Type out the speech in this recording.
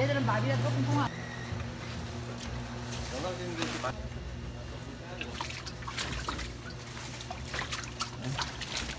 얘들은 마비가 조금 통화.